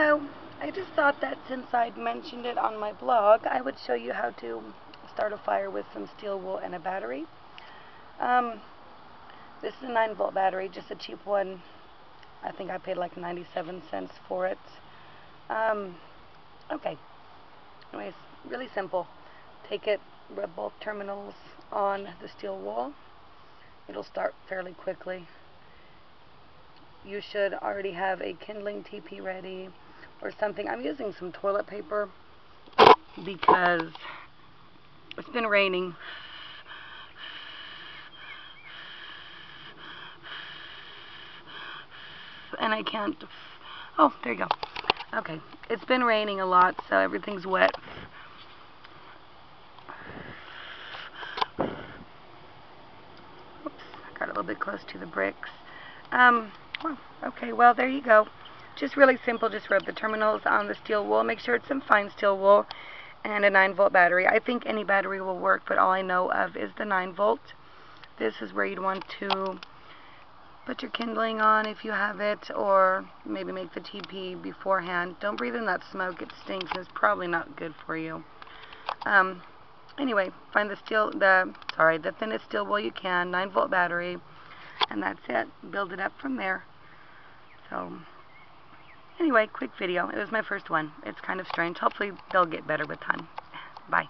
Hello. I just thought that since I'd mentioned it on my blog, I would show you how to start a fire with some steel wool and a battery. Um, this is a 9 volt battery, just a cheap one. I think I paid like 97 cents for it. Um, okay. Anyways, really simple. Take it, rub both terminals on the steel wool. It'll start fairly quickly you should already have a kindling TP ready or something. I'm using some toilet paper because it's been raining. And I can't... Oh, there you go. Okay. It's been raining a lot, so everything's wet. Oops. I got a little bit close to the bricks. Um, okay, well, there you go. Just really simple. Just rub the terminals on the steel wool. Make sure it's some fine steel wool and a 9 volt battery. I think any battery will work, but all I know of is the 9 volt. This is where you'd want to put your kindling on if you have it, or maybe make the TP beforehand. Don't breathe in that smoke. It stinks and it's probably not good for you. Um, anyway, find the steel, the, sorry, the thinnest steel wool you can, 9 volt battery, and that's it. Build it up from there. So, anyway, quick video. It was my first one. It's kind of strange. Hopefully they'll get better with time. Bye.